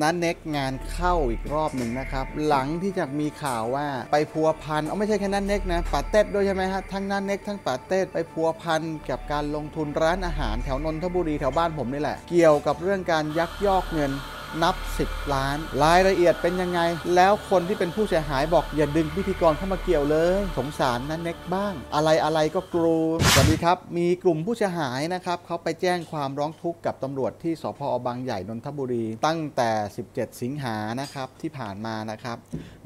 นั้นเน็กงานเข้าอีกรอบหนึ่งนะครับ หลังที่จะมีข่าวว่าไปพัวพันเอาไม่ใช่แค่นั้นเน็กนะป่าเต้ด้วยใช่ไหมฮะทั้งนั้นเน็กทั้งป่าเต้ไปพัวพันกับการลงทุนร้านอาหารแถวนนทบุรีแถวบ้านผมนี่แหละ เกี่ยวกับเรื่องการยักยอกเงิน นับ 10 ล้าน รายละเอียดเป็นยังไง แล้วคนที่เป็นผู้เสียหายบอกอย่าดึงพิธีกรเข้ามาเกี่ยวเลย สงสารนันเน็กบ้าง อะไรอะไรก็กลัวสวัสดีครับ มีกลุ่มผู้เสียหายนะครับเขาไปแจ้งความร้องทุกข์กับตำรวจที่สพบางใหญ่นนทบุรี ตั้งแต่ 17 สิงหานะครับที่ผ่านมานะครับ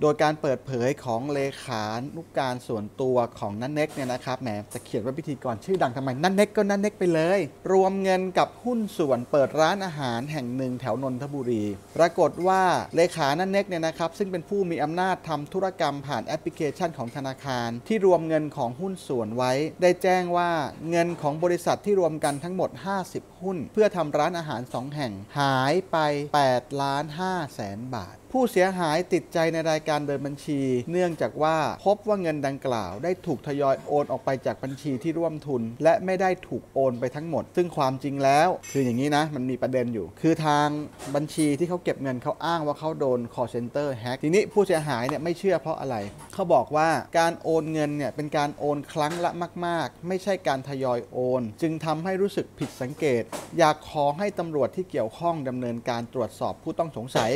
โดยการเปิดเผยของเลขานุกการส่วนตัวของนันเน็กเนี่ยนะครับแหมจะเขียนว่าพิธีกรชื่อดังทำไมนันเน็กก็นันเน็กไปเลย รวมเงินกับหุ้นส่วนเปิดร้านอาหารแห่งหนึ่งแถวนนทบุรีปรากฏว่าเลขานันเน็กเนี่ยนะครับซึ่งเป็นผู้มีอำนาจทำธุรกรรมผ่านแอปพลิเคชันของธนาคาร ที่รวมเงินของหุ้นส่วนไว้ ได้แจ้งว่าเงินของบริษัทที่รวมกันทั้งหมด 50 หุ้น เพื่อทำร้านอาหาร 2 แห่งหายไป8ล้าน5แสนบาทผู้เสียหายติดใจในรายการเดินบัญชี เนื่องจากว่าพบว่าเงินดังกล่าว ได้ถูกทยอยโอนออกไปจากบัญชีที่ร่วมทุน และไม่ได้ถูกโอนไปทั้งหมด ซึ่งความจริงแล้ว คืออย่างนี้นะ มันมีประเด็นอยู่ คือทางบัญชีที่เขาเก็บเงินเขาอ้างว่าเขาโดน call center hack ทีนี้ผู้เสียหายเนี่ยไม่เชื่อเพราะอะไรเขาบอกว่าการโอนเงินเนี่ยเป็นการโอนครั้งละมาก ๆ ไม่ใช่การทยอยโอน จึงทำให้รู้สึกผิดสังเกต อยากขอให้ตำรวจที่เกี่ยวข้องดำเนินการตรวจสอบผู้ต้องสงสัย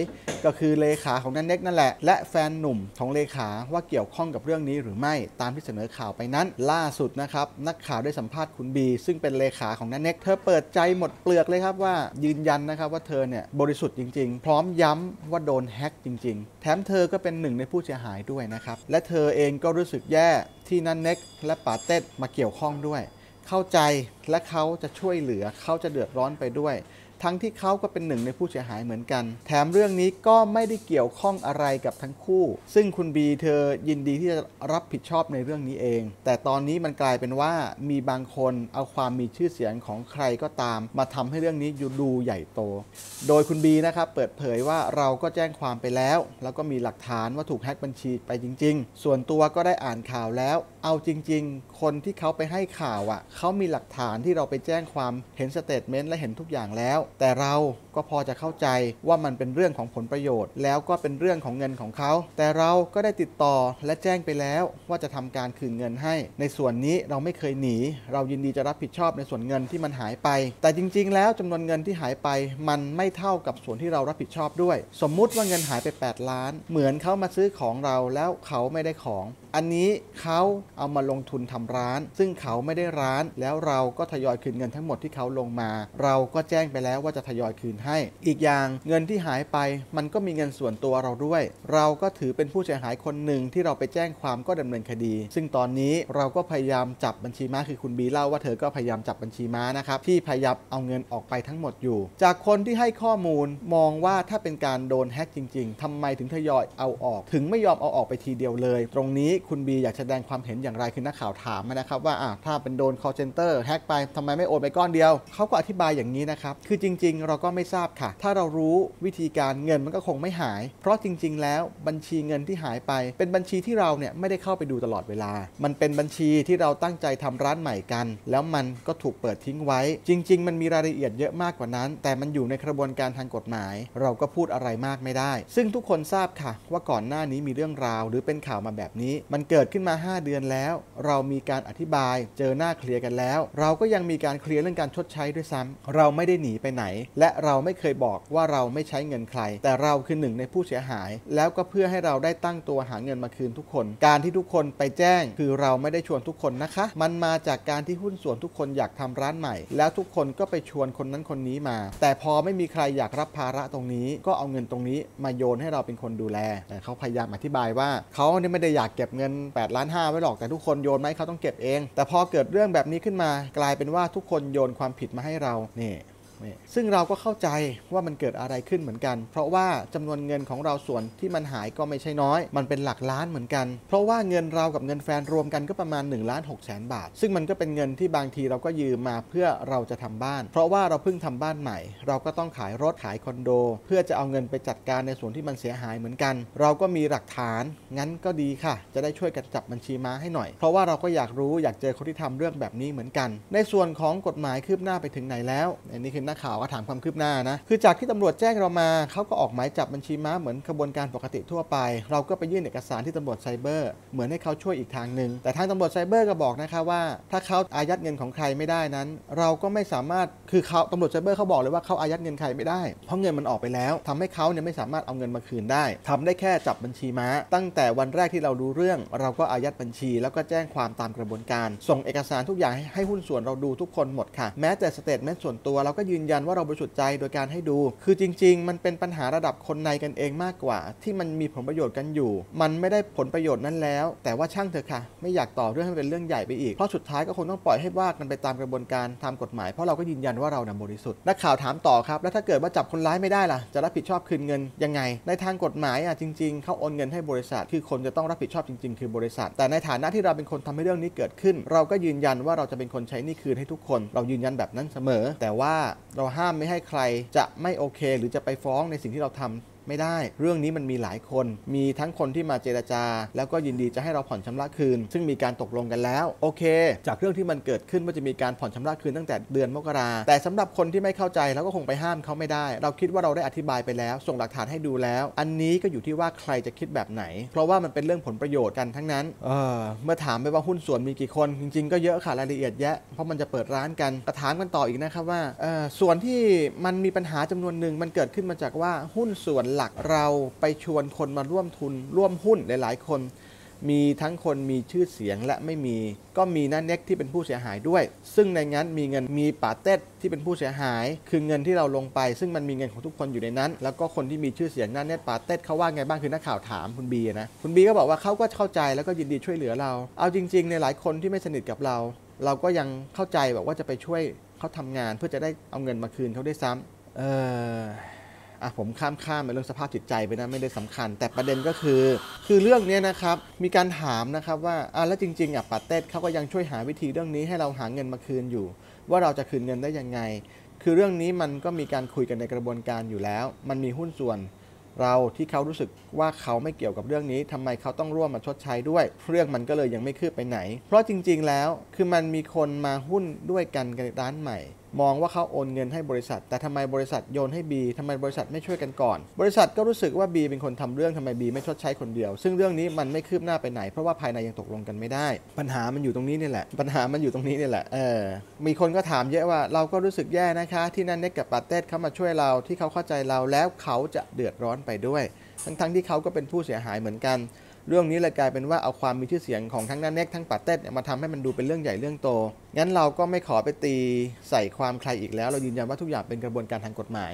ก็คือเลขาของนันเน็กนั่นแหละ และแฟนหนุ่มของเลขาว่าเกี่ยวข้องกับเรื่องนี้หรือไม่ตามที่เสนอข่าวไปนั้น ล่าสุดนะครับนักข่าวได้สัมภาษณ์คุณบี ซึ่งเป็นเลขาของนันเน็กเธอเปิดใจหมดเปลือกเลยครับว่ายืนยันนะครับว่าเธอเนี่ยบริสุทธิ์จริง ๆ พร้อมย้ำว่าโดนแฮ็กจริง ๆ แถมเธอก็เป็นหนึ่งในผู้เสียหายด้วยนะครับและเธอเองก็รู้สึกแย่ที่นันเน็กและป๋าเต้ดมาเกี่ยวข้องด้วย เข้าใจและเขาจะช่วยเหลือเขาจะเดือดร้อนไปด้วย ทั้งที่เขาก็เป็นหนึ่งในผู้เสียหายเหมือนกัน แถมเรื่องนี้ก็ไม่ได้เกี่ยวข้องอะไรกับทั้งคู่ ซึ่งคุณบีเธอยินดีที่จะรับผิดชอบในเรื่องนี้เอง แต่ตอนนี้มันกลายเป็นว่ามีบางคนเอาความมีชื่อเสียงของใครก็ตาม มาทำให้เรื่องนี้อยู่ดูใหญ่โต โดยคุณบีนะครับเปิดเผยว่าเราก็แจ้งความไปแล้ว แล้วก็มีหลักฐานว่าถูกแฮ็กบัญชีไปจริง ๆ ส่วนตัวก็ได้อ่านข่าวแล้ว เอาจริง ๆ คนที่เขาไปให้ข่าวอะเขามีหลักฐานที่เราไปแจ้งความเห็นสเตทเมนต์และเห็นทุกอย่างแล้วแต่เราก็พอจะเข้าใจว่ามันเป็นเรื่องของผลประโยชน์ แล้วก็เป็นเรื่องของเงินของเขา แต่เราก็ได้ติดต่อและแจ้งไปแล้วว่าจะทำการคืนเงินให้ ในส่วนนี้เราไม่เคยหนี เรายินดีจะรับผิดชอบในส่วนเงินที่มันหายไป แต่จริง ๆ แล้วจำนวนเงินที่หายไป มันไม่เท่ากับส่วนที่เรารับผิดชอบด้วย สมมุติว่าเงินหายไป 8 ล้าน เหมือนเขามาซื้อของเราแล้วเขาไม่ได้ของอันนี้เขาเอามาลงทุนทำร้าน ซึ่งเขาไม่ได้ร้าน แล้วเราก็ทยอยคืนเงินทั้งหมดที่เขาลงมา เราก็แจ้งไปแล้วว่าจะทยอยคืนให้ อีกอย่างเงินที่หายไป มันก็มีเงินส่วนตัวเราด้วย เราก็ถือเป็นผู้เสียหายคนหนึ่งที่เราไปแจ้งความก็ดำเนินคดี ซึ่งตอนนี้เราก็พยายามจับบัญชีม้าคือคุณบีเล่าว่าเธอก็พยายามจับบัญชีม้านะครับที่พยายามเอาเงินออกไปทั้งหมดอยู่ จากคนที่ให้ข้อมูลมองว่าถ้าเป็นการโดนแฮ็กจริง ๆทำไมถึงทยอยเอาออก ถึงไม่ยอมเอาออกไปทีเดียวเลย ตรงนี้คุณบีอยากแสดงความเห็นอย่างไรคือนักข่าวถามนะครับว่าถ้าเป็นโดน call center แฮ็กไปทำไมไม่โอนไปก้อนเดียว เขาก็อธิบายอย่างนี้นะครับ คือจริง ๆ เราก็ไม่ทราบค่ะ ถ้าเรารู้วิธีการเงินมันก็คงไม่หาย เพราะจริง ๆ แล้วบัญชีเงินที่หายไป เป็นบัญชีที่เราเนี่ยไม่ได้เข้าไปดูตลอดเวลา มันเป็นบัญชีที่เราตั้งใจทำร้านใหม่กัน แล้วมันก็ถูกเปิดทิ้งไว้ จริง ๆ มันมีรายละเอียดเยอะมากกว่านั้น แต่มันอยู่ในกระบวนการทางกฎหมาย เราก็พูดอะไรมากไม่ได้ ซึ่งทุกคนทราบค่ะ ว่าก่อนหน้านี้มีเรื่องราว หรือเป็นข่าวมาแบบนี้มันเกิดขึ้นมา 5 เดือนแล้ว เรามีการอธิบายเจอหน้าเคลียร์กันแล้ว เราก็ยังมีการเคลียร์เรื่องการชดใช้ด้วยซ้ำเราไม่ได้หนีไปไหน และเราไม่เคยบอกว่าเราไม่ใช้เงินใคร แต่เราคือหนึ่งในผู้เสียหาย แล้วก็เพื่อให้เราได้ตั้งตัวหาเงินมาคืนทุกคน การที่ทุกคนไปแจ้งคือเราไม่ได้ชวนทุกคนนะคะ มันมาจากการที่หุ้นส่วนทุกคนอยากทำร้านใหม่ แล้วทุกคนก็ไปชวนคนนั้นคนนี้มา แต่พอไม่มีใครอยากรับภาระตรงนี้ ก็เอาเงินตรงนี้มาโยนให้เราเป็นคนดูแลแต่เขาพยายามอธิบายว่าเขาเนี่ยไม่ได้อยากเก็บเงิน8ล้านห้าไว้หรอกแต่ทุกคนโยนไหมเขาต้องเก็บเอง แต่พอเกิดเรื่องแบบนี้ขึ้นมากลายเป็นว่าทุกคนโยนความผิดมาให้เรานี่นี่ ซึ่งเราก็เข้าใจว่ามันเกิดอะไรขึ้นเหมือนกัน เพราะว่าจำนวนเงินของเราส่วนที่มันหายก็ไม่ใช่น้อย มันเป็นหลักล้านเหมือนกัน เพราะว่าเงินเรากับเงินแฟนรวมกันก็ประมาณ1ล้าน6แสนบาท ซึ่งมันก็เป็นเงินที่บางทีเราก็ยืมมาเพื่อเราจะทำบ้าน เพราะว่าเราเพิ่งทำบ้านใหม่ เราก็ต้องขายรถขายคอนโด เพื่อจะเอาเงินไปจัดการในส่วนที่มันเสียหายเหมือนกัน เราก็มีหลักฐานงั้นก็ดีค่ะ จะได้ช่วยกันจับบัญชีม้าให้หน่อย เพราะว่าเราก็อยากรู้อยากเจอคนที่ทำเรื่องแบบนี้เหมือนกัน ในส่วนของกฎหมายคืบหน้าไปถึงไหนแล้วอันนี้คือนักข่าวก็ถามความคืบหน้านะ คือจากที่ตำรวจแจ้งเรามาเขาก็ออกหมายจับบัญชีม้าเหมือนกระบวนการปกติทั่วไป เราก็ไปยื่นเอกสารที่ตำรวจไซเบอร์ เหมือนให้เขาช่วยอีกทางหนึ่งแต่ทางตำรวจไซเบอร์ก็บอกนะคะว่า ถ้าเขาอายัดเงินของใครไม่ได้นั้น เราก็ไม่สามารถคือเขาตำรวจไซเบอร์เขาบอกเลยว่าเขาอายัดเงินใครไม่ได้ เพราะเงินมันออกไปแล้วทำให้เขาเนี่ยไม่สามารถเอาเงินมาคืนได้ทำได้แค่จับบัญชีม้า ตั้งแต่วันแรกที่เรารู้เรื่อง เราก็อายัดบัญชี แล้วก็แจ้งความตามกระบวนการ ส่งเอกสารทุกอย่างให้ให้หุ้นส่วนเราดูทุกคนหมดค่ะ แม้แต่สเตทเมนต์ส่วนตัวเราก็ยืนยันว่าเราบริสุทธิ์ใจโดยการให้ดู คือจริง ๆ มันเป็นปัญหาระดับคนในกันเองมากกว่า ที่มันมีผลประโยชน์กันอยู่ มันไม่ได้ผลประโยชน์นั้นแล้ว แต่ว่าช่างเถอะค่ะ ไม่อยากต่อเรื่องให้เป็นเรื่องใหญ่ไปอีก เพราะสุดท้ายก็คงต้องปล่อยให้ว่ากันไปตามกระบวนการตามกฎหมาย เพราะเราก็ยืนยันว่าเรานำบริสุทธิ์นักข่าวถามต่อครับ แล้วถ้าเกิดว่าจับคนร้ายไม่ได้ล่ะ จะรับผิดชอบคืนเงินยังไง ในทางกฎหมายอะจริง ๆเขาโอนเงินให้บริษัท คือคนจะต้องรับผิดชอบจริง ๆ คือบริษัท แต่ในฐานะที่เราเป็นคนทำให้เรื่องนี้เกิดขึ้น เราก็ยืนยันว่าเราจะเป็นคนใช้หนี่คืนให้ทุกคน เรายืนยันแบบนั้นเสมอ แต่ว่าเราห้ามไม่ให้ใครจะไม่โอเค หรือจะไปฟ้องในสิ่งที่เราทำ ไม่ได้ เรื่องนี้มันมีหลายคน มีทั้งคนที่มาเจรจา แล้วก็ยินดีจะให้เราผ่อนชำระคืน ซึ่งมีการตกลงกันแล้ว โอเค จากเรื่องที่มันเกิดขึ้นว่าจะมีการผ่อนชำระคืนตั้งแต่เดือนมกราแต่สำหรับคนที่ไม่เข้าใจเราก็คงไปห้ามเขาไม่ได้ เราคิดว่าเราได้อธิบายไปแล้ว ส่งหลักฐานให้ดูแล้ว อันนี้ก็อยู่ที่ว่าใครจะคิดแบบไหน เพราะว่ามันเป็นเรื่องผลประโยชน์กันทั้งนั้นเออเมื่อถามไปว่าหุ้นส่วนมีกี่คน จริง ๆ ก็เยอะค่ะรายละเอียดแยะเพราะมันจะเปิดร้านกันก็ถามกันต่ออีกนะครับว่าเออส่วนที่มันมีปัญหาจำนวนหนึ่งมันเกิดขึ้นมาจากว่าหุ้นส่วนหลักเราไปชวนคนมาร่วมทุนร่วมหุ้นหลาย ๆ คน มีทั้งคนมีชื่อเสียงและไม่มี ก็มีน้าเน็กที่เป็นผู้เสียหายด้วย ซึ่งในนั้นมีเงินมีป่าเต็ดที่เป็นผู้เสียหาย คือเงินที่เราลงไป ซึ่งมันมีเงินของทุกคนอยู่ในนั้น แล้วก็คนที่มีชื่อเสียงน้าเน็ตป่าเต็ดเขาว่าไงบ้างคือนักข่าวถามคุณบีนะคุณบีก็บอกว่าเขาก็เข้าใจแล้วก็ยินดีช่วยเหลือเรา เอาจริงๆในหลายคนที่ไม่สนิทกับเรา เราก็ยังเข้าใจแบบว่าจะไปช่วยเขาทำงานเพื่อจะได้เอาเงินมาคืนเขาได้ซ้ำเออ อะผมข้ามข้ามไปเรื่องสภาพจิตใจไปนะไม่ได้สำคัญ แต่ประเด็นก็คือ คือเรื่องนี้นะครับมีการถามนะครับว่าอะแล้วจริงๆอะปาเต้เขาก็ยังช่วยหาวิธีเรื่องนี้ให้เราหาเงินมาคืนอยู่ ว่าเราจะคืนเงินได้ยังไง คือเรื่องนี้มันก็มีการคุยกันในกระบวนการอยู่แล้ว มันมีหุ้นส่วนเราที่เขารู้สึกว่าเขาไม่เกี่ยวกับเรื่องนี้ทำไมเขาต้องร่วมมาชดใช้ด้วย เรื่องมันก็เลยยังไม่คืบไปไหน เพราะจริง ๆ แล้วคือมันมีคนมาหุ้นด้วยกันในร้านใหม่ มองว่าเขาโอนเงินให้บริษัท แต่ทำไมบริษัทโยนให้ B ทำไมบริษัทไม่ช่วยกันก่อน บริษัทก็รู้สึกว่า B เป็นคนทำเรื่องทำไม B ไม่ชดใช้คนเดียว ซึ่งเรื่องนี้มันไม่คืบหน้าไปไหน เพราะว่าภายในยังตกลงกันไม่ได้ ปัญหามันอยู่ตรงนี้นี่แหละ ปัญหามันอยู่ตรงนี้นี่แหละ เออ มีคนก็ถามเยอะว่าเราก็รู้สึกแย่นะคะ ที่นั่นเน็กกับปาเต้เขามาช่วยเราที่เขาเข้าใจเราแล้วเขาจะเดือดร้อนไปด้วย ทั้งๆที่เขาก็เป็นผู้เสียหายเหมือนกัน เรื่องนี้เลยกลายเป็นว่าเอาความมีชื่อเสียงของทั้งนันเน็กทั้งปาเต้มาทำให้มันดูเป็นเรื่องใหญ่เรื่องโต งั้นเราก็ไม่ขอไปตีใส่ความใครอีกแล้ว เรายืนยันว่าทุกอย่างเป็นกระบวนการทางกฎหมาย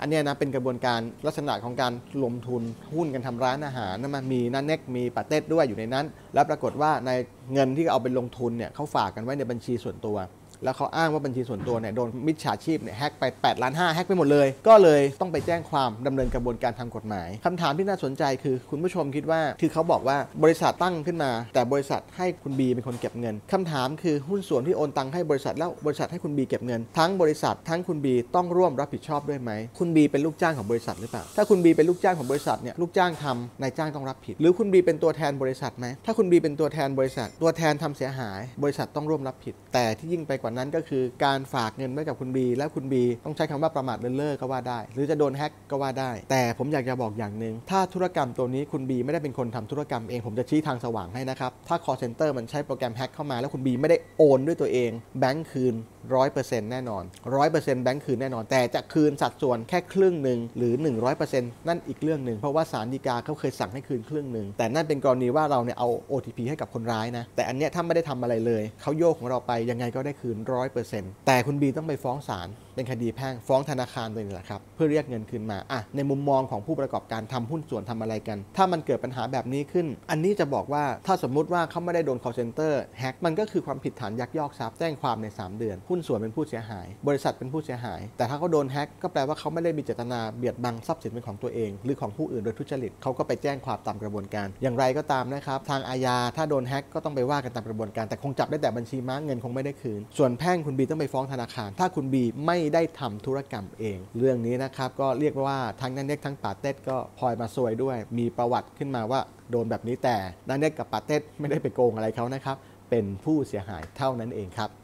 อันนี้นะเป็นกระบวนการลักษณะของการรวมทุนหุ้นกันทำร้านอาหารนะมันมีนันเน็กมีปาเต้ด้วยอยู่ในนั้น แล้วปรากฏว่าในเงินที่เอาไปลงทุนเนี่ยเขาฝากกันไว้ในบัญชีส่วนตัว แล้วเขาอ้างว่าบัญชีส่วนตัวเนี่ยโดนมิจฉาชีพเนี่ยแฮ็กไป8ล้าน5แฮ็กไปหมดเลย ก็เลยต้องไปแจ้งความดำเนินกระบวนการทางกฎหมายคำถามที่น่าสนใจคือคุณผู้ชมคิดว่าคือเขาบอกว่าบริษัทตั้งขึ้นมา แต่บริษัทให้คุณบีเป็นคนเก็บเงินคำถามคือหุ้นส่วนที่โอนตังค์ให้บริษัทแล้วบริษัทให้คุณบีเก็บเงิน ทั้งบริษัททั้งคุณบีต้องร่วมรับผิดชอบด้วยไหมคุณบีเป็นลูกจ้างของบริษัทหรือเปล่าถ้าคุณบีเป็นลูกจ้างของบริษัทเนี่ยลูกจ้างทำนายจ้างต้องรับผิด หรือคุณบีเป็นตัวแทนบริษัทไหมถ้าคุณบีเป็นตัวแทนบริษัท ตัวแทนทำเสียหาย บริษัทต้องร่วมรับผิด แต่ที่ยิ่งไปกว่านั้นก็คือการฝากเงินไว้กับคุณบี แล้วคุณบี ต้องใช้คำว่าประมาทเลินเล่อก็ว่าได้ หรือจะโดนแฮ็กก็ว่าได้ แต่ผมอยากจะบอกอย่างหนึ่งถ้าธุรกรรมตัวนี้คุณบีไม่ได้เป็นคนทำธุรกรรมเองผมจะชี้ทางสว่างให้นะครับถ้า call center มันใช้โปรแกรมแฮ็กเข้ามาแล้วคุณบีไม่ได้โอนด้วยตัวเองแบงค์คืน100%แน่นอน100%แบงค์คืนแน่นอน แต่จะคืนสัดส่วนแค่ครึ่งหนึ่งหรือ 100%นั่นอีกเรื่องหนึ่งเพราะว่าศาลฎีกาเขาเคยสั่งให้คืนครึ่งหนึ่งแต่นั่นเป็นกรณีว่าเราเนี่ยเอา OTP ให้กับคนร้ายนะแต่อันเนี้ยถ้าไม่ได้ทำอะไรเลยเขาโยกของเราไปยังไงก็ได้คืนร้อยเปอร์เซ็นต์แต่คุณบีต้องไปฟ้องศาลเป็นคดีแพ่งฟ้องธนาคารเลยนี่แหละครับเพื่อเรียกเงินคืนมาอะในมุมมองของผู้ประกอบการทำหุ้นส่วนทำอะไรกัน ถ้ามันเกิดปัญหาแบบนี้ขึ้น อันนี้จะบอกว่าถ้าสมมุติว่าเขาไม่ได้โดน call center แฮกมันก็คือความผิดฐานยักยอกทรัพย์แจ้งความใน 3 เดือน หุ้นส่วนเป็นผู้เสียหาย บริษัทเป็นผู้เสียหาย แต่ถ้าเขาโดนแฮกก็แปลว่าเขาไม่ได้มีเจตนาเบียดบังทรัพย์สินเป็นของตัวเอง หรือของผู้อื่นโดยทุจริตเขาก็ไปแจ้งความตามกระบวนการ อย่างไรก็ตามนะครับทางอาญาถ้าโดนแฮกก็ต้องไปว่ากันตามกระบวนการแต่คงจับได้แต่บัญชีม้าเงินคงไม่ได้คืนส่วนแพ่งคุณบีต้องไปฟ้องธนาคาร ถ้าคุณบีไม่ได้ทำธุรกรรมเอง เรื่องนี้นะครับก็เรียกว่าทั้งนันเน็กทั้งปาเต้ก็พลอยมาซวยด้วย มีประวัติขึ้นมาว่าโดนแบบนี้แต่นันเน็กกับปาเต้ไม่ได้ไปโกงอะไรเขานะครับเป็นผู้เสียหายเท่านั้นเองครับ